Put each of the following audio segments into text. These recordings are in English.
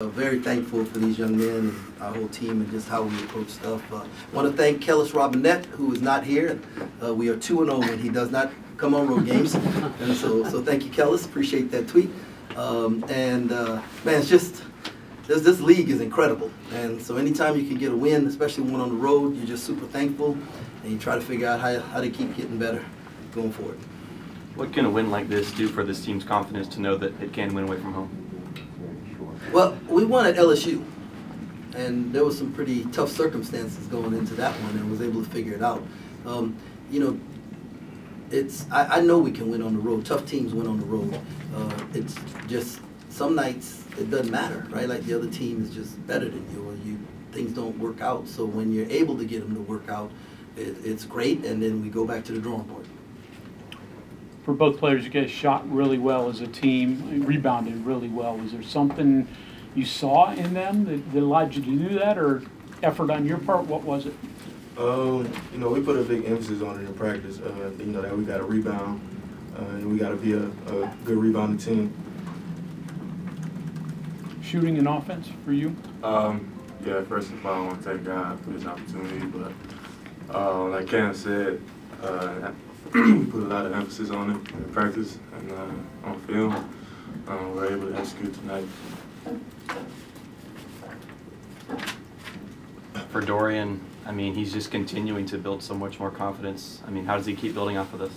Uh, Very thankful for these young men and our whole team and just how we approach stuff. Uh, Want to thank Kellis Robinett, who is not here. Uh, We are 2 and 0 when he does not come on road games. And so, so thank you, Kellis. Appreciate that tweet. Um, And, uh, man, it's just, this, this league is incredible. And so anytime you can get a win, especially one on the road, you're just super thankful. And you try to figure out how, how to keep getting better going forward. What can a win like this do for this team's confidence to know that it can win away from home? Well, we won at LSU, and there was some pretty tough circumstances going into that one, and was able to figure it out. Um, you know, it's I, I know we can win on the road. Tough teams win on the road. Uh, it's just some nights it doesn't matter, right? Like the other team is just better than you, or you things don't work out. So when you're able to get them to work out, it, it's great, and then we go back to the drawing board. For both players, you guys shot really well as a team, rebounded really well. Was there something you saw in them that, that allowed you to do that, or effort on your part? What was it? Um, you know, we put a big emphasis on it in practice. Uh, you know that we got to rebound, uh, and we got to be a, a good rebounding team. Shooting and offense for you? Um, yeah, first of all, I want to thank God for this opportunity. But uh, like Cam said, uh, we put a lot of emphasis on it in practice and uh, on film. Um, we're able to execute tonight. For Dorian, I mean, he's just continuing to build so much more confidence. I mean, how does he keep building off of this?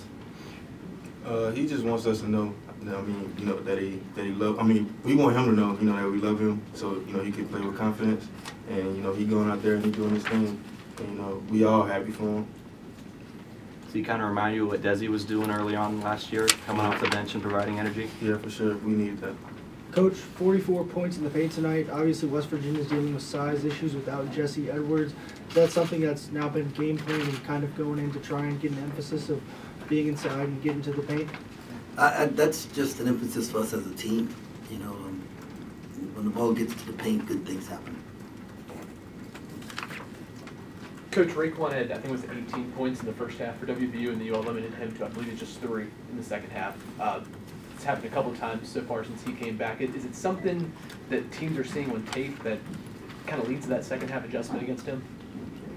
Uh, he just wants us to know. That, I mean, you know that he that he love. I mean, we want him to know, you know, that we love him, so you know he can play with confidence, and you know he going out there and he doing his thing, and you know we all happy for him. Does he kind of remind you of what Desi was doing early on last year, coming off the bench and providing energy? Yeah, for sure, we need that. Coach, 44 points in the paint tonight. Obviously, West Virginia's dealing with size issues without Jesse Edwards. That's something that's now been game plan and kind of going in to try and get an emphasis of being inside and getting to the paint. I, I, that's just an emphasis for us as a team. You know, um, when the ball gets to the paint, good things happen. Coach Raekwon wanted, I think it was 18 points in the first half for WVU, and you all limited him to, I believe, it's just three in the second half. Uh, it's happened a couple times so far since he came back. Is, is it something that teams are seeing on tape that kind of leads to that second half adjustment against him?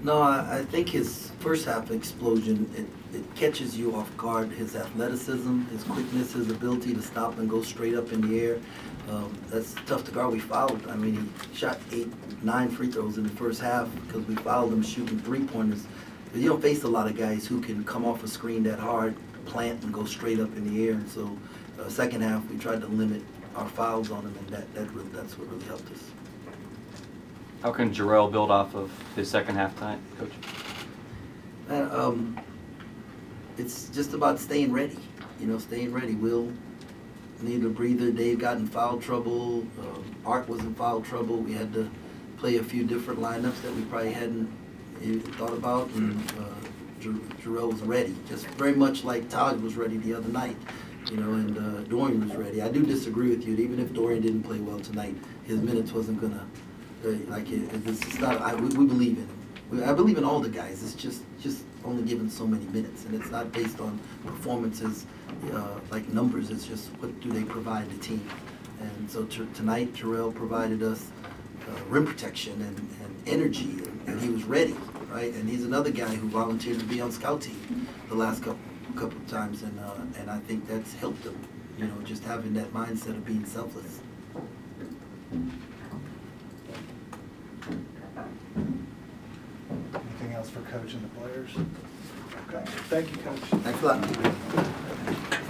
No, I, I think his first half explosion it, it catches you off guard. His athleticism, his quickness, his ability to stop and go straight up in the air. Um, that's tough to guard. We fouled. I mean, he shot eight, nine free throws in the first half because we fouled him shooting three pointers. But You don't face a lot of guys who can come off a screen that hard, plant, and go straight up in the air. And so, uh, second half, we tried to limit our fouls on him, and that, that really, that's what really helped us. How can Jerrell build off of his second half tonight, Coach? Uh, um, it's just about staying ready. You know, staying ready. Will need a breather. Dave got in foul trouble. Uh, Art was in foul trouble. We had to play a few different lineups that we probably hadn't even thought about. And uh, Jar- Jerrell was ready, just very much like Taj was ready the other night. You know, and uh, Dorian was ready. I do disagree with you. Even if Dorian didn't play well tonight, his minutes wasn't gonna like it, it's not. I, we, we believe in. We, I believe in all the guys. It's just just only given so many minutes, and it's not based on performances uh, like numbers. It's just what do they provide the team. And so tonight, Jerrell provided us uh, rim protection and, and energy, and, and he was ready, right? And he's another guy who volunteered to be on scout team the last couple couple of times, and uh, and I think that's helped him. You know, just having that mindset of being selfless. For coach and the players? Okay, thank you, coach. Thanks a lot.